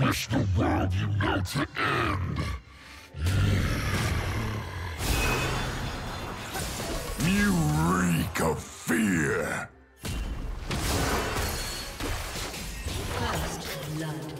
wish the world you know to end. You reek of fear. First blood.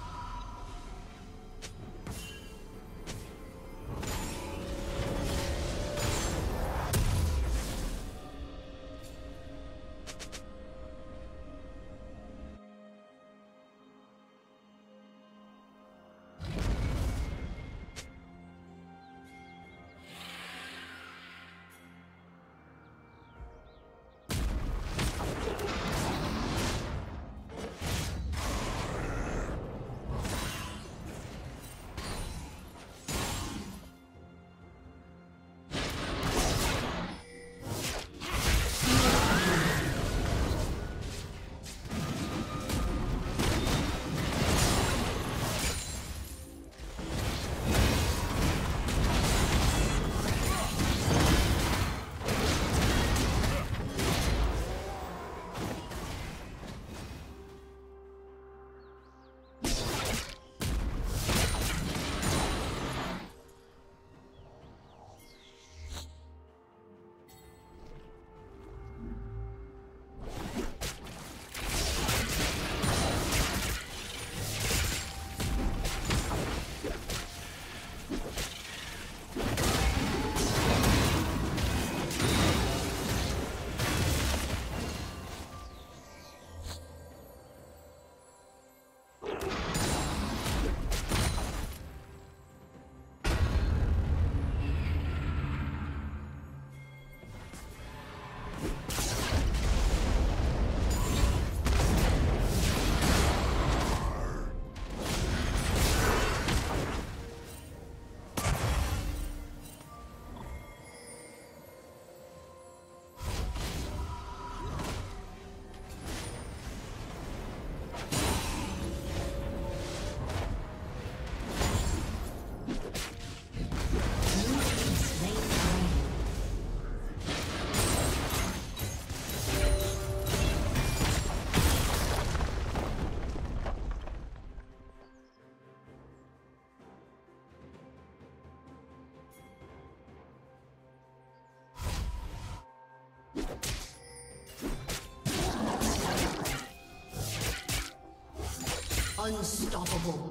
Unstoppable.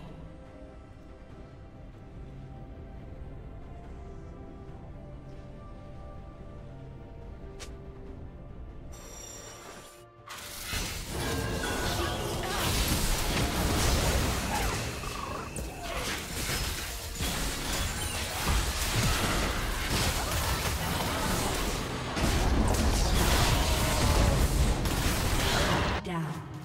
Down.